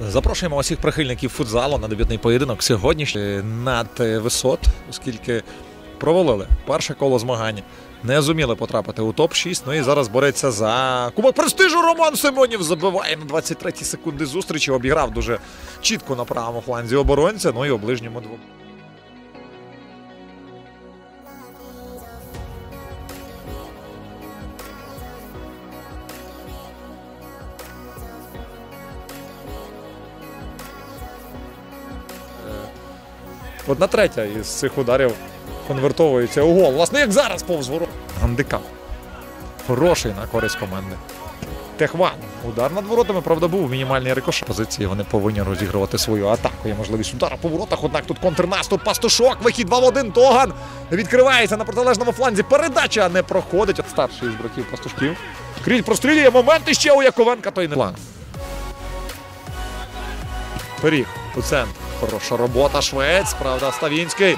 Запрошуємо усіх прихильників футзалу на дебютний поєдинок сьогоднішній над е, висот, оскільки провалили перше коло змагань. Не зуміли потрапити у топ-6. Ну і зараз бореться за кубок престижу. Роман Семенів забиває на 23-й секунди зустрічі. Обіграв дуже чітко на правому фланзі оборонця. Ну і у ближньому двом. Одна третя із цих ударів конвертовується у гол. Власне, як зараз повз ворот. Гандикап. Хороший на користь команди. Техван. Удар над воротами, правда, був мінімальний рикошет. Позиції вони повинні розігрувати свою атаку. Є можливість удара по воротах. Однак тут контрнаступ. Пастушок. Вихід 2 в 1. Тоган відкривається на протилежному фланзі. Передача не проходить. Старший із братів пастушків. Кріль прострілює. Момент іще у Яковенка. Той не план. Пиріг у центр. Хороша робота. Швець. Правда, Ставінський.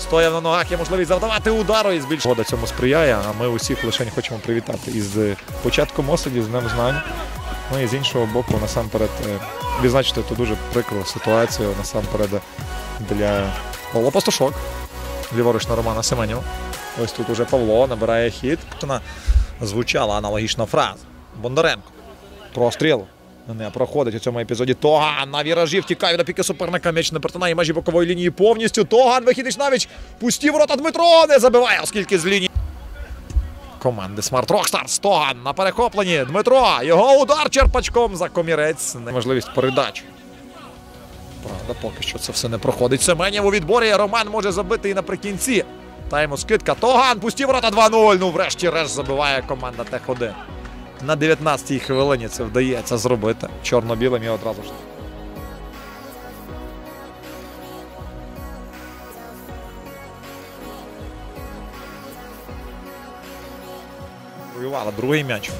Стояв на ногах, є можливість завдавати удару і збільшити. Вода цьому сприяє, а ми усіх лише хочемо привітати із початком осені, з Днем знань. Ну і з іншого боку, насамперед, е, відзначити ту дуже прикру ситуацію, насамперед для Павла Пастушок. Ліворуч на Романа Семенєва. Ось тут уже Павло набирає хід. Звучала аналогічна фраза. Бондаренко. Простріл. Не проходить у цьому епізоді. Тоган на віражі втікає до піки суперника. М'яч не перетинає межі бокової лінії повністю. Тоган вихідний навіть пусті ворота Дмитро не забиває, оскільки з лінії. Команди Smart Rockstars. Тоган на перехопленні. Дмитро. Його удар черпачком за комірець. Можливість передач. Правда, поки що це все не проходить. Семенєв у відборі. Роман може забити і наприкінці. Тайму скидка. Тоган. Пусті ворота 2-0. Ну, врешті-решт забиває команда Tech-1. На 19-й хвилині це вдається зробити. Чорно-білим і одразу ж. Воювала другий м'яч.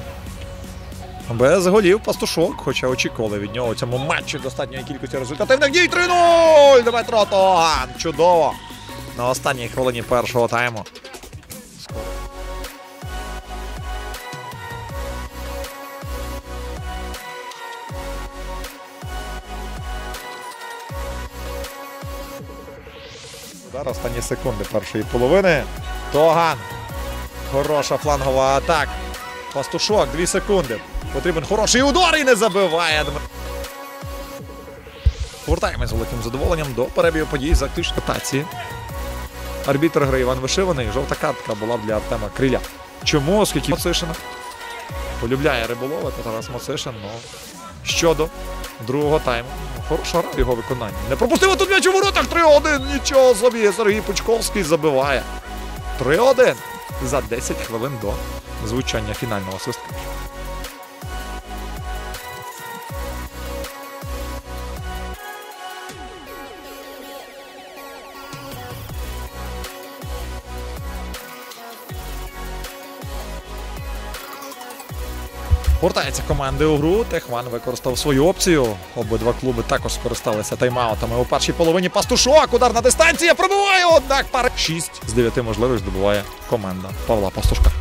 Без голів пастушок, хоча очікували від нього у цьому матчі достатньої кількості результативних дій. 3-0! Дмитро Тоган! Чудово! На останній хвилині першого тайму. Удар останні секунди першої половини. Тоган. Хороша флангова атака. Пастушок, дві секунди. Потрібен хороший удар і не забиває. Повертаємось з великим задоволенням до перебігу подій заключної ротації. Арбітр гри Іван Вишиваний. Жовта картка була для Артема Криля. Чому? Оскільки Моцишина полюбляє риболовити Тарас Моцишин. Ну, щодо другого тайму. Хороша гра його виконання. Не пропустили тут м'яч у воротах 3-1. Нічого собі. Сергій Пучковський забиває. 3-1 за 10 хвилин до звучання фінального свистка. Повертається команди у гру. Техван використав свою опцію. Обидва клуби також скористалися тайм-аутами у першій половині. Пастушок. Удар на дистанції. Пробиває. Однак пара 6 з 9 можливих здобуває команда Павла Пастушка.